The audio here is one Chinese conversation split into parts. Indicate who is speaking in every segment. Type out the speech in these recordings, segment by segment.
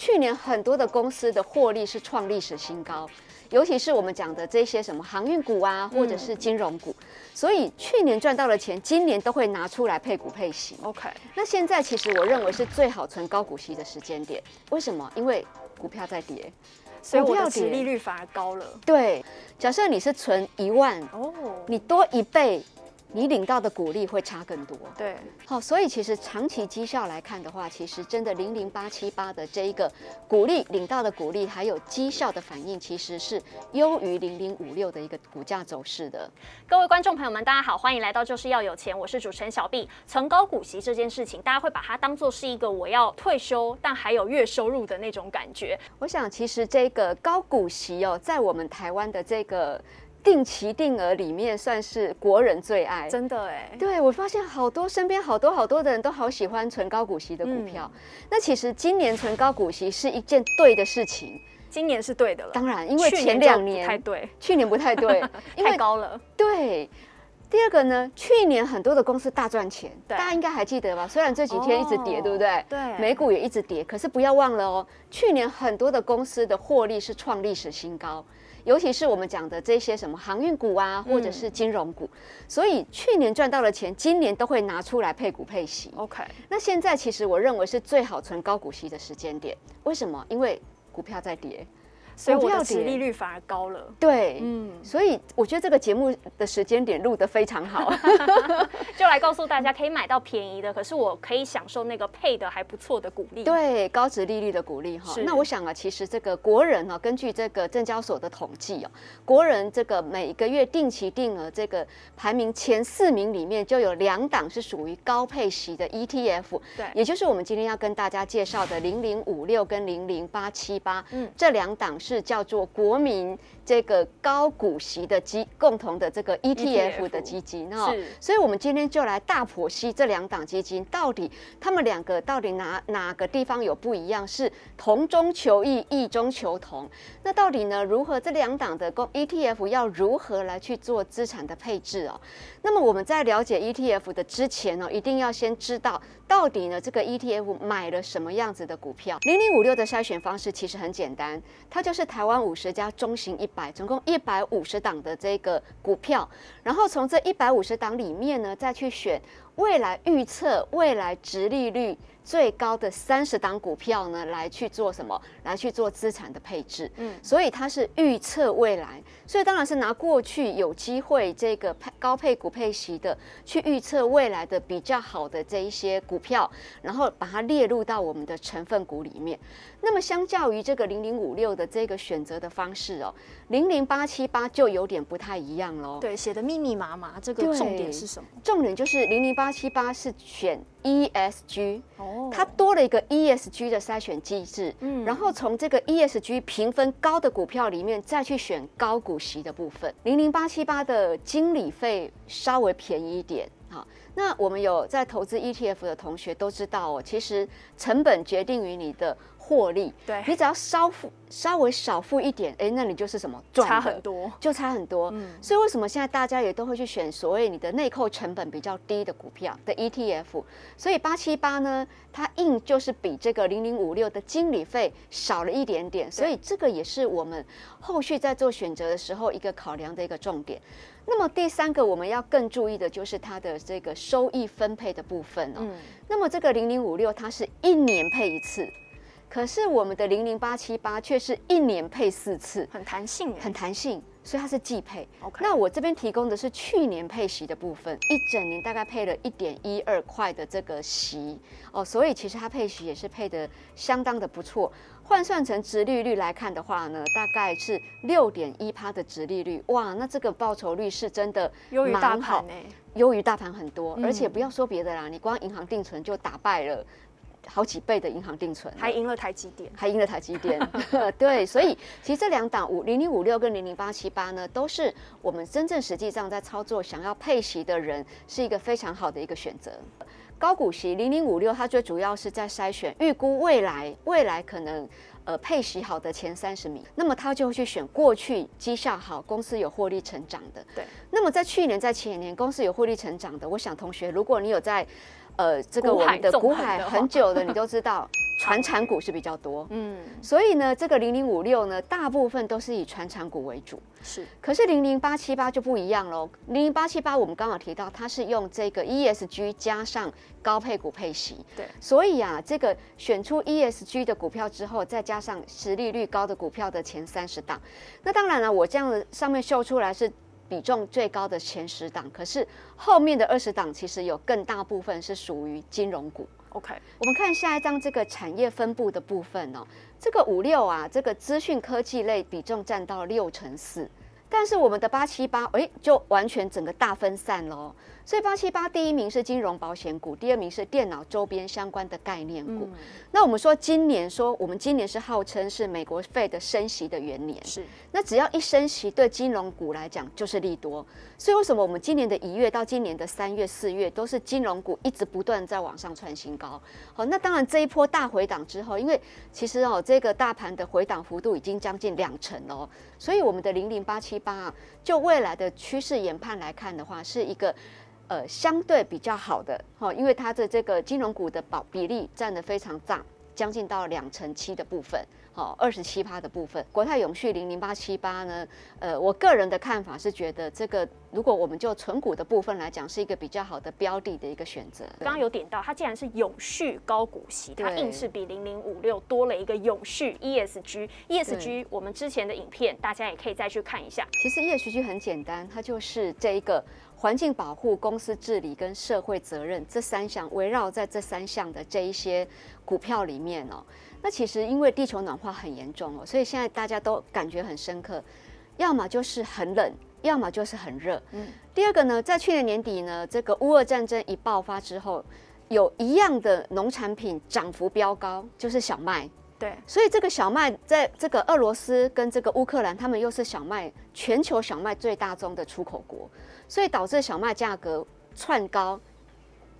Speaker 1: 去年很多的公司的获利是创历史新高，尤其是我们讲的这些什么航运股啊，或者是金融股，所以去年赚到的钱，今年都会拿出来配股配息。
Speaker 2: OK，
Speaker 1: 那现在其实我认为是最好存高股息的时间点，为什么？因为股票在跌。
Speaker 2: 所以我的
Speaker 1: 股票跌
Speaker 2: 殖利率反而高了。
Speaker 1: 对，假设你是存一万，
Speaker 2: 哦，
Speaker 1: 你多一倍，你领到的股利会差更多。
Speaker 2: 对，
Speaker 1: 好、所以其实长期绩效来看的话，其实真的零零八七八的这一个股利领到的股利，还有绩效的反应，其实是优于零零五六的一个股价走势的。
Speaker 2: 各位观众朋友们，大家好，欢迎来到就是要有钱，我是主持人小 B。存高股息这件事情，大家会把它当做是一个我要退休，但还有月收入的那种感觉。
Speaker 1: 我想，其实这个高股息哦，在我们台湾的这个定期定额里面，算是国人最爱。
Speaker 2: 真的哎，
Speaker 1: 对，我发现好多身边好多好多的人都好喜欢存高股息的股票。那其实今年存高股息是一件对的事情。
Speaker 2: 今年是对的了。
Speaker 1: 当然，因为前两年
Speaker 2: 太对，
Speaker 1: 去年不太对，因
Speaker 2: 太
Speaker 1: 为
Speaker 2: 高了。
Speaker 1: 对。第二个呢，去年很多的公司大赚钱，
Speaker 2: 对
Speaker 1: 大家应该还记得吧？虽然这几天一直跌，
Speaker 2: 哦
Speaker 1: 对不对？
Speaker 2: 对
Speaker 1: 美股也一直跌，可是不要忘了哦，去年很多的公司的获利是创历史新高，尤其是我们讲的这些什么航运股啊，或者
Speaker 2: 嗯
Speaker 1: 是金融股，所以去年赚到的钱，今年都会拿出来配股配息。
Speaker 2: OK，
Speaker 1: 那现在其实我认为是最好存高股息的时间点，为什么？因为股票在跌，
Speaker 2: 所以我
Speaker 1: 股票跌
Speaker 2: 的殖利率反而高了。
Speaker 1: 对，
Speaker 2: 嗯，
Speaker 1: 所以我觉得这个节目的时间点录得非常好。
Speaker 2: 就来告诉大家，可以买到便宜的，可是我可以享受那个配的还不错的鼓励。，
Speaker 1: 对高值利率的鼓励哈，那我想啊，其实这个国人啊，根据这个证交所的统计哦，国人这个每个月定期定额这个排名前四名里面，就有两档是属于高配息的 ETF，
Speaker 2: 对
Speaker 1: 也就是我们今天要跟大家介绍的零零五六跟零零八七八，
Speaker 2: 嗯
Speaker 1: 嗯，这两档是是叫做国民这个高股息的基共同的这个 ETF 的基金
Speaker 2: 哦，
Speaker 1: 所以我们今天就来大剖析这两档基金到底他们两个到底哪哪个地方有不一样，是同中求异，异中求同。那到底呢，如何这两档的公 ETF 要如何来去做资产的配置哦？那么我们在了解 ETF 的之前呢、一定要先知道到底呢这个 ETF 买了什么样子的股票。零零五六的筛选方式其实很简单，它就是台湾五十家中型一百，总共一百五十档的这个股票，然后从这一百五十档里面呢，再去选未来预测未来值利率最高的三十档股票呢，来去做什么？来去做资产的配置。
Speaker 2: 嗯
Speaker 1: 嗯，所以它是预测未来，所以当然是拿过去有机会这个配高配股配息的，去预测未来的比较好的这一些股票，然后把它列入到我们的成分股里面。那么相较于这个零零五六的这个选择的方式哦，零零八七八就有点不太一样喽。
Speaker 2: 对，写的密密麻麻，这个重点是什么？
Speaker 1: 重点就是零零八七八是选 ESG，
Speaker 2: 哦
Speaker 1: 它多了一个 ESG 的筛选机制，
Speaker 2: 嗯
Speaker 1: 然后从这个 ESG 评分高的股票里面再去选高股息的部分。零零八七八的经理费稍微便宜一点，好，那我们有在投资 ETF 的同学都知道哦，其实成本决定于你的获利，
Speaker 2: 对
Speaker 1: 你只要稍付稍微少付一点，哎，那你就是什么赚
Speaker 2: 差很多。
Speaker 1: 就差很多。
Speaker 2: 嗯
Speaker 1: 所以为什么现在大家也都会去选所谓你的内扣成本比较低的股票的 ETF？所以八七八呢，它硬就是比这个零零五六的经理费少了一点点，所以这个也是我们后续在做选择的时候一个考量的一个重点。那么第三个我们要更注意的就是它的这个收益分配的部分哦。
Speaker 2: 嗯，
Speaker 1: 那么这个零零五六它是一年配一次，可是我们的零零八七八却是一年配四次。
Speaker 2: 很弹性哎。
Speaker 1: 很弹性，所以它是季配。那我这边提供的是去年配息的部分，一整年大概配了一点一二块的这个息哦，所以其实它配息也是配的相当的不错。换算成值利率来看的话呢，大概是六点一趴的值利率，哇，那这个报酬率是真的
Speaker 2: 优于大盘哎。
Speaker 1: 优于大盘很多，
Speaker 2: 嗯
Speaker 1: 而且不要说别的啦，你光银行定存就打败了好几倍的银行定存了，
Speaker 2: 还赢了台积电。
Speaker 1: 还赢了台积电，对，所以其实这两档五零零五六跟零零八七八呢，都是我们真正实际上在操作想要配息的人，是一个非常好的一个选择。高股息零零五六，它最主要是在筛选预估未来未来可能呃配息好的前三十名，那么它就会去选过去绩效好、公司有获利成长的。
Speaker 2: 对，
Speaker 1: 那么在去年、在前年公司有获利成长的，我想同学，如果你有在呃，这个我们的股海很久的，你都知道，船产股是比较多，
Speaker 2: 嗯，
Speaker 1: 所以呢，这个零零五六呢，大部分都是以传产股为主。
Speaker 2: 是
Speaker 1: 可是零零八七八就不一样喽，零零八七八我们刚好提到，它是用这个 ESG 加上高配股配息，
Speaker 2: 对
Speaker 1: 所以啊，这个选出 ESG 的股票之后，再加上实利率高的股票的前三十档，那当然了，我这样的上面秀出来是。比重最高的前十档，可是后面的二十档其实有更大部分是属于金融股。
Speaker 2: OK，
Speaker 1: 我们看下一张这个产业分布的部分哦，这个五六啊，这个资讯科技类比重占到六成四，但是我们的八七八，哎，就完全整个大分散喽。所以八七八第一名是金融保险股，第二名是电脑周边相关的概念股。
Speaker 2: 嗯，
Speaker 1: 那我们说今年说我们今年是号称是美国费的升息的元年，
Speaker 2: 是
Speaker 1: 那只要一升息，对金融股来讲就是利多。所以为什么我们今年的一月到今年的三月、四月都是金融股一直不断在往上创新高？好，那当然这一波大回档之后，因为其实哦这个大盘的回档幅度已经将近两成了哦，所以我们的零零八七八，就未来的趋势研判来看的话，是一个。呃，相对比较好的哈，因为它的这个金融股的保比例占的非常大，将近到两成七的部分，好，二十七趴的部分。国泰永续零零八七八呢，呃，我个人的看法是觉得这个如果我们就存股的部分来讲，是一个比较好的标的的一个选择。
Speaker 2: 刚刚有点到，它既然是永续高股息，它硬是比零零五六多了一个永续 ESG。ESG 我们之前的影片大家也可以再去看一下。
Speaker 1: 其实 ESG 很简单，它就是这一个环境保护、公司治理跟社会责任这三项，围绕在这三项的这一些股票里面哦。那其实因为地球暖化很严重哦，所以现在大家都感觉很深刻，要么就是很冷，要么就是很热。
Speaker 2: 嗯
Speaker 1: 第二个呢，在去年年底呢，这个乌俄战争一爆发之后，有一样的农产品涨幅飙高，就是小麦。
Speaker 2: 对，
Speaker 1: 所以这个小麦在这个俄罗斯跟这个乌克兰，他们又是小麦全球小麦最大宗的出口国，所以导致小麦价格窜高，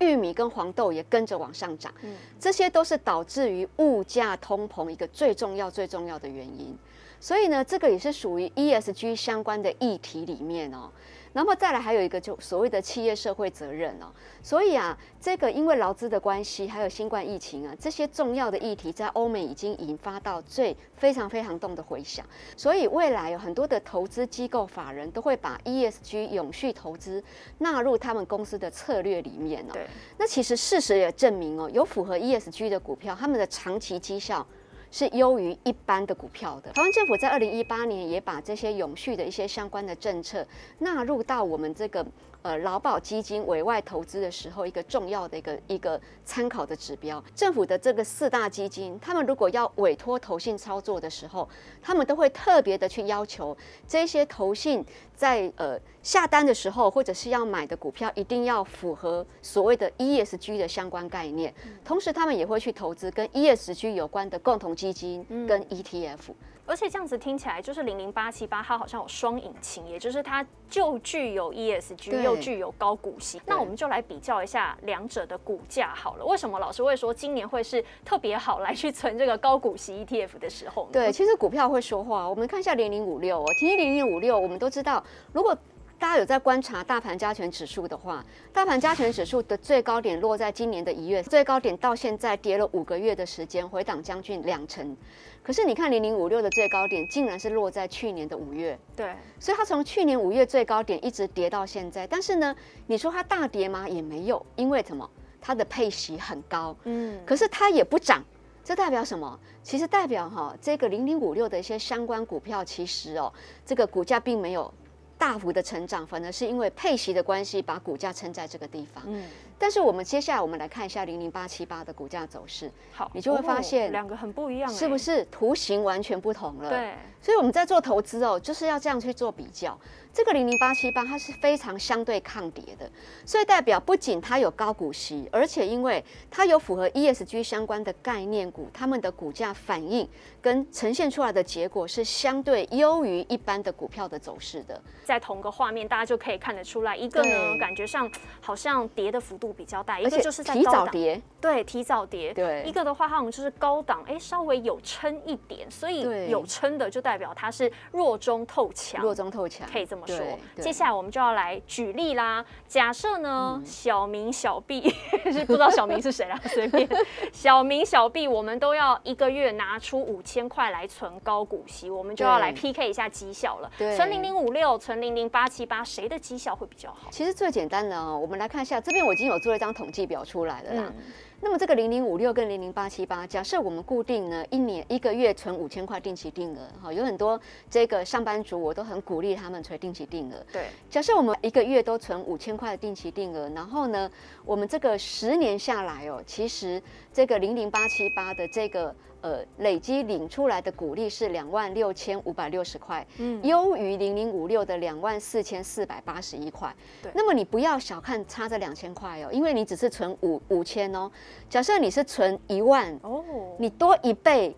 Speaker 1: 玉米跟黄豆也跟着往上涨，这些都是导致于物价通膨一个最重要最重要的原因。所以呢，这个也是属于 ESG 相关的议题里面哦。那么再来还有一个就所谓的企业社会责任哦，所以啊，这个因为劳资的关系，还有新冠疫情啊，这些重要的议题在欧美已经引发到最非常非常动的回响，所以未来有很多的投资机构法人都会把 ESG 永续投资纳入他们公司的策略里面哦。
Speaker 2: 对，
Speaker 1: 那其实事实也证明哦，有符合 ESG 的股票，他们的长期绩效是优于一般的股票的。台湾政府在二零一八年也把这些永续的一些相关的政策纳入到我们这个呃劳保基金委外投资的时候，一个重要的一个一个参考的指标。政府的这个四大基金，他们如果要委托投信操作的时候，他们都会特别的去要求这些投信在呃下单的时候，或者是要买的股票，一定要符合所谓的 ESG 的相关概念。同时，他们也会去投资跟 ESG 有关的共同基金跟 E ETF。
Speaker 2: 而且这样子听起来，就是零零八七八，它好像有双引擎，也就是它就具有 ESG，又具有高股息。那我们就来比较一下两者的股价好了。为什么老师会说今年会是特别好来去存这个高股息 ETF 的时候呢？
Speaker 1: 对，其实股票会说话。我们看一下零零五六哦，其实零零五六我们都知道，如果大家有在观察大盘加权指数的话，大盘加权指数的最高点落在今年的一月，最高点到现在跌了五个月的时间，回档将近两成。可是你看零零五六的最高点，竟然是落在去年的五月，
Speaker 2: 对，
Speaker 1: 所以它从去年五月最高点一直跌到现在。但是呢，你说它大跌吗？也没有，因为什么？它的配息很高，
Speaker 2: 嗯，
Speaker 1: 可是它也不涨，这代表什么？其实代表哈，这个零零五六的一些相关股票，其实哦，这个股价并没有大幅的成长，反而是因为配息的关系，把股价撑在这个地方。
Speaker 2: 嗯，
Speaker 1: 但是我们接下来我们来看一下零零八七八的股价走势，
Speaker 2: 好，
Speaker 1: 你就会发现
Speaker 2: 哦两个很不一样、欸，
Speaker 1: 是不？是图形完全不同了？。
Speaker 2: 对，
Speaker 1: 所以我们在做投资哦，就是要这样去做比较。这个零零八七八它是非常相对抗跌的，所以代表不仅它有高股息，而且因为它有符合 ESG 相关的概念股，它们的股价反应跟呈现出来的结果是相对优于一般的股票的走势的。
Speaker 2: 在同个画面，大家就可以看得出来，一个呢感觉上好像跌的幅度度比较大，一个就是在
Speaker 1: 提早跌，
Speaker 2: 对，提早跌，
Speaker 1: 对。
Speaker 2: 一个的话，它好像就是高档，哎，稍微有撑一点，所以有撑的就代表它是弱中透强，
Speaker 1: 弱中透强，
Speaker 2: 可以这么说。接下来我们就要来举例啦。假设呢，
Speaker 1: 嗯。
Speaker 2: 小明、小 B 是不知道小明是谁啦，随便。小明、小 B 我们都要一个月拿出五千块来存高股息，我们就要来 PK 一下绩效了。
Speaker 1: 对。
Speaker 2: 存零零五六，存零零八七八，谁的绩效会比较好？
Speaker 1: 其实最简单的哦，我们来看一下，这边我已经有做一张统计表出来的啦。
Speaker 2: 嗯
Speaker 1: 那么这个零零五六跟零零八七八，假设我们固定呢一年一个月存五千块定期定额，哈，有很多这个上班族我都很鼓励他们存定期定额。
Speaker 2: 对，
Speaker 1: 假设我们一个月都存五千块的定期定额，然后呢，我们这个十年下来哦，其实这个零零八七八的这个呃累积领出来的股利是两万六千五百六十块，
Speaker 2: 嗯
Speaker 1: 优于零零五六的两万四千四百八十一块。
Speaker 2: 对
Speaker 1: 那么你不要小看差这两千块哦，因为你只是存五五千哦，假设你是存一万，
Speaker 2: 哦，
Speaker 1: 你多一倍，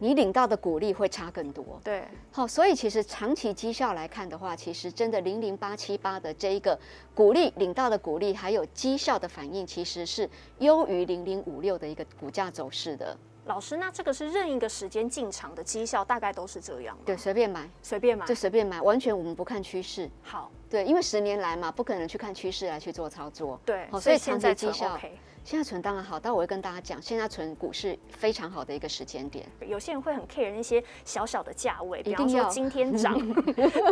Speaker 1: 你领到的股利会差更多。
Speaker 2: 对，
Speaker 1: 好，所以其实长期绩效来看的话，其实真的零零八七八的这一个股利领到的股利，还有绩效的反应，其实是优于零零五六的一个股价走势的。
Speaker 2: 老师，那这个是任一个时间进场的绩效，大概都是这样吗？
Speaker 1: 对，，随便买
Speaker 2: 随便买
Speaker 1: 就。随便买，完全我们不看趋势。
Speaker 2: 好，
Speaker 1: 对，因为十年来嘛，不可能去看趋势来去做操作。
Speaker 2: 对，
Speaker 1: 好所以
Speaker 2: 现在
Speaker 1: 绩效。现在存当然好，但我会跟大家讲，现在存股市非常好的一个时间点。
Speaker 2: 有些人会很 care 那些小小的价位，比方说今天 涨，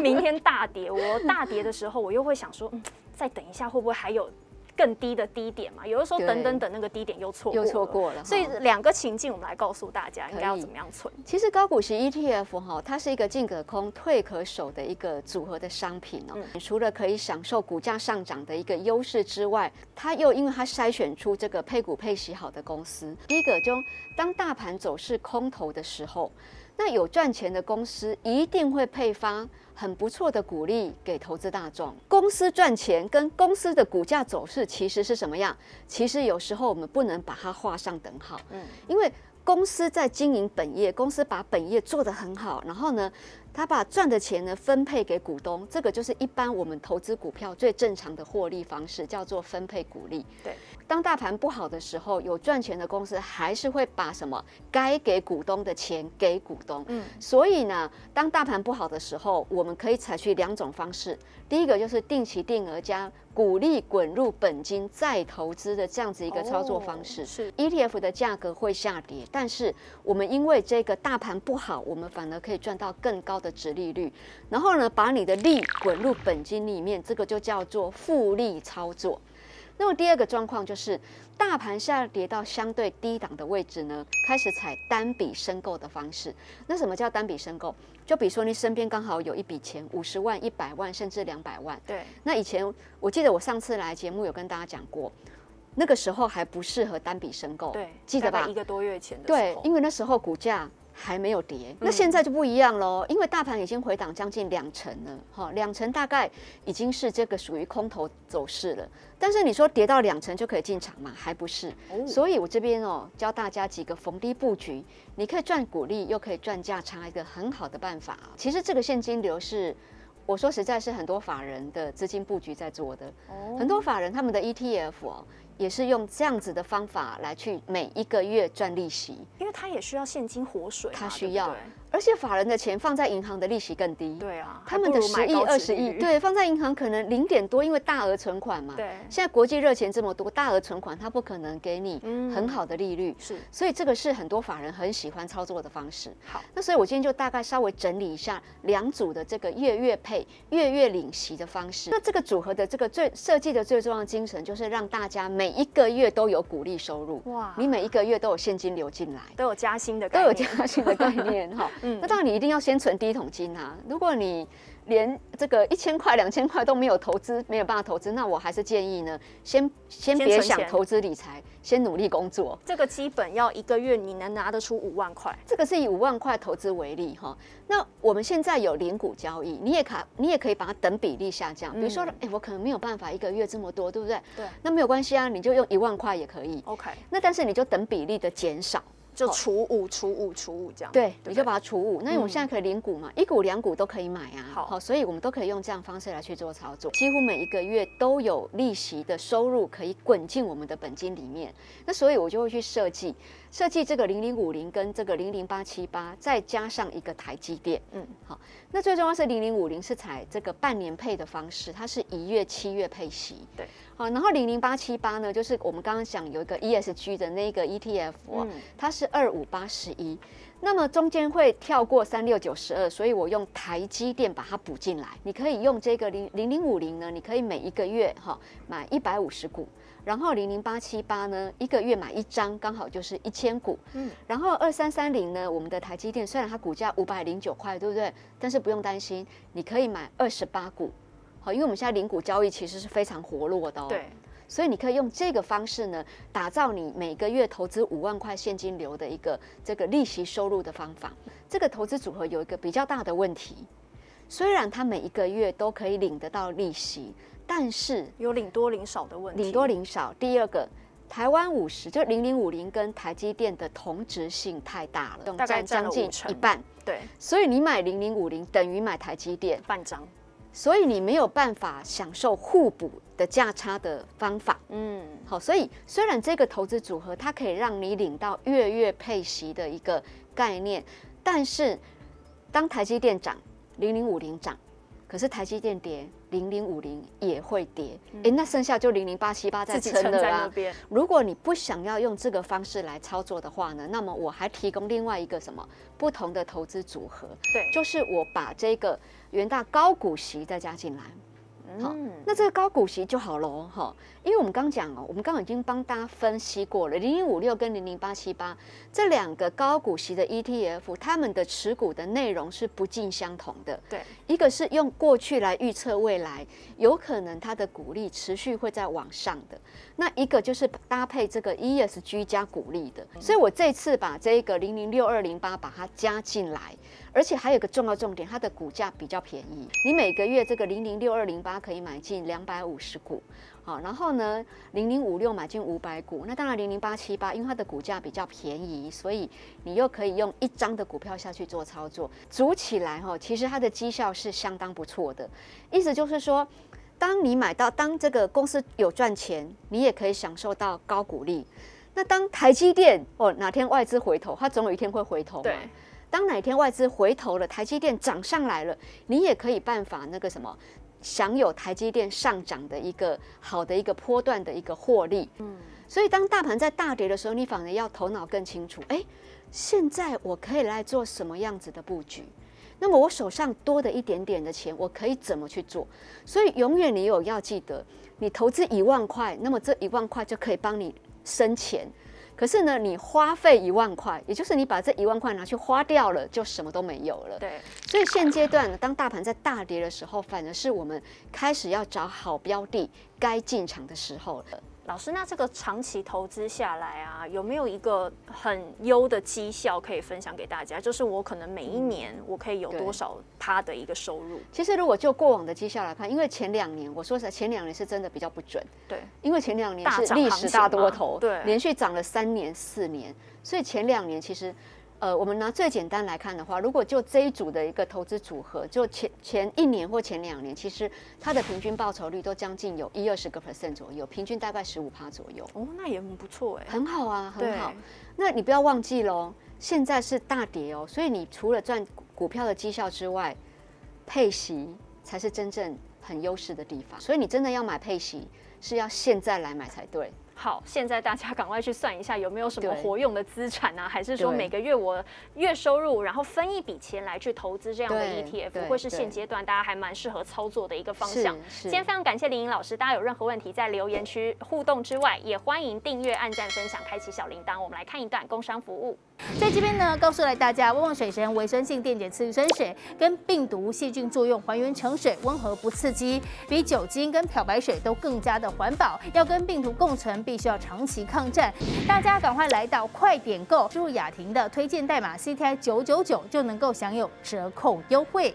Speaker 2: 明天大跌。我大跌的时候，我又会想说，嗯，再等一下会不会还有更低的低点嘛？有的时候等等等那个低点又错过
Speaker 1: 又错过了
Speaker 2: 所以
Speaker 1: 哈
Speaker 2: 两个情境，我们来告诉大家应该要怎么样存。
Speaker 1: 其实高股息 ETF 哈，它是一个进可空、退可守的一个组合的商品哦。除了可以享受股价上涨的一个优势之外，它又因为它筛选出这个配股配息好的公司。第一个就当大盘走势空头的时候，那有赚钱的公司一定会配发很不错的鼓励给投资大众。公司赚钱跟公司的股价走势其实是什么样？其实有时候我们不能把它画上等号，
Speaker 2: 嗯
Speaker 1: 因为公司在经营本业，公司把本业做得很好，然后呢，他把赚的钱呢分配给股东，这个就是一般我们投资股票最正常的获利方式，叫做分配股利。
Speaker 2: 对，
Speaker 1: 当大盘不好的时候，有赚钱的公司还是会把什么该给股东的钱给股东。
Speaker 2: 嗯，
Speaker 1: 所以呢，当大盘不好的时候，我们可以采取两种方式。第一个就是定期定额加股利滚入本金再投资的这样子一个操作方式。
Speaker 2: 哦是
Speaker 1: ETF 的价格会下跌，但是我们因为这个大盘不好，我们反而可以赚到更高的值利率。然后呢，把你的利滚入本金里面，这个就叫做复利操作。那么第二个状况就是，大盘下跌到相对低档的位置呢，开始采单笔申购的方式。那什么叫单笔申购？就比如说你身边刚好有一笔钱，五十万、一百万，甚至两百万。
Speaker 2: 对，
Speaker 1: 那以前我记得我上次来节目有跟大家讲过，那个时候还不适合单笔申购，
Speaker 2: 对，
Speaker 1: 记得吧
Speaker 2: 一？个多月前的时候，，
Speaker 1: 对因为那时候股价还没有跌，那现在就不一样喽，因为大盘已经回档将近两成了，哈，两成大概已经是这个属于空头走势了。但是你说跌到两成就可以进场吗？还不是。
Speaker 2: 哦
Speaker 1: 所以我这边哦教大家几个逢低布局，你可以赚股利，又可以赚价差，一个很好的办法。其实这个现金流是。我说实在是很多法人的资金布局在做的，
Speaker 2: 哦
Speaker 1: 很多法人他们的 ETF 哦，也是用这样子的方法来去每一个月赚利息，
Speaker 2: 因为它也需要现金活水嘛，
Speaker 1: 它需要
Speaker 2: 对对
Speaker 1: 而且法人的钱放在银行的利息更低。
Speaker 2: 对啊，
Speaker 1: 他们的十亿、二十亿，对，放在银行可能零点多，因为大额存款嘛。
Speaker 2: 对
Speaker 1: 现在国际热钱这么多，大额存款它不可能给你
Speaker 2: 嗯
Speaker 1: 很好的利率，
Speaker 2: 是
Speaker 1: 所以这个是很多法人很喜欢操作的方式。
Speaker 2: 好，
Speaker 1: 那所以我今天就大概稍微整理一下两组的这个月月配、月月领息的方式。那这个组合的这个最设计的最重要的精神，就是让大家每一个月都有股利收入，
Speaker 2: 哇
Speaker 1: 你每一个月都有现金流进来。
Speaker 2: 都有加薪的
Speaker 1: 都有加薪的概念 哈。
Speaker 2: 嗯
Speaker 1: 那当然你一定要先存第一桶金啊。如果你连这个一千块、两千块都没有投资，没有办法投资，那我还是建议呢，先先别想投资理财，先努力工作。
Speaker 2: 这个基本要一个月你能拿得出五万块，
Speaker 1: 这个是以五万块投资为例哈，那我们现在有零股交易，你也卡你也可以把它等比例下降。比如说，哎、
Speaker 2: 嗯
Speaker 1: 我可能没有办法一个月这么多，对不对？
Speaker 2: 对
Speaker 1: 那没有关系啊，你就用一万块也可以。
Speaker 2: ，OK，
Speaker 1: 那但是你就等比例的减少，
Speaker 2: 就除五除五除五这样。
Speaker 1: 对，
Speaker 2: 不
Speaker 1: 你就把它除五。那我们现在可以零股嘛，一股两股都可以买啊。
Speaker 2: 好
Speaker 1: 所以我们都可以用这样方式来去做操作，几乎每一个月都有利息的收入可以滚进我们的本金里面。那所以我就会去设计设计这个零零五零跟这个零零八七八，再加上一个台积电。
Speaker 2: 嗯，
Speaker 1: 好。那最重要是零零五零是采这个半年配的方式，它是一月、七月配息。
Speaker 2: 对。
Speaker 1: 好，然后零零八七八呢，就是我们刚刚讲有一个 ESG 的那个 ETF，、
Speaker 2: 嗯
Speaker 1: 它是二五八十一，那么中间会跳过三六九十二，所以我用台积电把它补进来。你可以用这个零零零五零呢，你可以每一个月哈买一百五十股，然后零零八七八呢，一个月买一张，刚好就是一千股。
Speaker 2: 嗯
Speaker 1: 然后二三三零呢，我们的台积电虽然它股价五百零九块，对不对？但是不用担心，你可以买二十八股。好，因为我们现在零股交易其实是非常活络的哦。
Speaker 2: 对，
Speaker 1: 所以你可以用这个方式呢，打造你每个月投资五万块现金流的一个这个利息收入的方法。这个投资组合有一个比较大的问题，虽然它每一个月都可以领得到利息，但是
Speaker 2: 有领多领少的问题。
Speaker 1: 领多领少。第二个，台湾五十就零零五零跟台积电的同质性太大了，
Speaker 2: 大概
Speaker 1: 将近一半。
Speaker 2: 对
Speaker 1: 所以你买零零五零等于买台积电，
Speaker 2: 半张。
Speaker 1: 所以你没有办法享受互补的价差的方法。
Speaker 2: 嗯，
Speaker 1: 好，所以虽然这个投资组合它可以让你领到月月配息的一个概念，但是当台积电涨，零零五零涨，可是台积电跌，零零五零也会跌，诶，那剩下就零零八七八在
Speaker 2: 撑
Speaker 1: 撑了啊。如果你不想要用这个方式来操作的话呢，那么我还提供另外一个什么不同的投资组合，
Speaker 2: 对，
Speaker 1: 就是我把这个元大高股息再加进来。好
Speaker 2: 嗯，
Speaker 1: 那这个高股息就好喽，哈，因为我们刚讲哦，我们刚刚已经帮大家分析过了，零零五六跟零零八七八这两个高股息的 ETF，它们的持股的内容是不尽相同的。
Speaker 2: 对，
Speaker 1: 一个是用过去来预测未来，有可能它的股利持续会在往上的；那一个就是搭配这个 ESG 加股利的。所以我这次把这个零零六二零八把它加进来，而且还有一个重要重点，它的股价比较便宜。你每个月这个零零六二零八可以买进两百五十股。好，然后呢，零零五六买进五百股，那当然零零八七八，因为它的股价比较便宜，所以你又可以用一张的股票下去做操作，组起来哈，其实它的绩效是相当不错的。意思就是说，当你买到，当这个公司有赚钱，你也可以享受到高股利。那当台积电哦，哪天外资回头，它总有一天会回头嘛。
Speaker 2: 对，
Speaker 1: 当哪天外资回头了，台积电涨上来了，你也可以办法那个什么，享有台积电上涨的一个好的一个波段的一个获利。
Speaker 2: 嗯，
Speaker 1: 所以当大盘在大跌的时候，你反而要头脑更清楚，哎，现在我可以来做什么样子的布局？那么我手上多的一点点的钱，我可以怎么去做？所以永远你有要记得，你投资一万块，那么这一万块就可以帮你生钱。可是呢，你花费一万块，也就是你把这一万块拿去花掉了，就什么都没有了。
Speaker 2: 对，
Speaker 1: 所以现阶段呢，当大盘在大跌的时候，反而是我们开始要找好标的、该进场的时候了。
Speaker 2: 老师，那这个长期投资下来啊，有没有一个很优的绩效可以分享给大家？就是我可能每一年我可以有多少趴的一个收入？
Speaker 1: 其实如果就过往的绩效来看，因为前两年我说实在，前两年是真的比较不准，
Speaker 2: 对，
Speaker 1: 因为前两年是历史大多
Speaker 2: 嘛
Speaker 1: 头，
Speaker 2: 对
Speaker 1: 连续涨了三年、四年，所以前两年其实。呃，我们拿最简单来看的话，如果就这一组的一个投资组合，就前前一年或前两年，其实它的平均报酬率都将近有一二十个 percent 左右，平均大概十五趴左右，
Speaker 2: 哦，那也很不错哎。
Speaker 1: 很好啊，很好。那你不要忘记喽，现在是大跌哦，所以你除了赚股股票的绩效之外，配息才是真正很优势的地方。所以你真的要买配息，是要现在来买才对。
Speaker 2: 好，现在大家赶快去算一下有没有什么活用的资产啊，还是说每个月我月收入，然后分一笔钱来去投资这样的 ETF，
Speaker 1: 对
Speaker 2: 会是现阶段大家还蛮适合操作的一个方向。
Speaker 1: 是
Speaker 2: 今天非常感谢林颖老师，大家有任何问题在留言区互动之外，也欢迎订阅、按赞、分享、开启小铃铛。我们来看一段工商服务。
Speaker 3: 在这边呢，告诉了大家，旺旺水神维生性电解次氯酸水跟病毒、细菌作用还原成水，温和不刺激，比酒精跟漂白水都更加的环保。要跟病毒共存，必须要长期抗战。大家赶快来到快点购，输入雅婷的推荐代码 CTI 九九九，就能够享有折扣优惠。